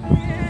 Yeah.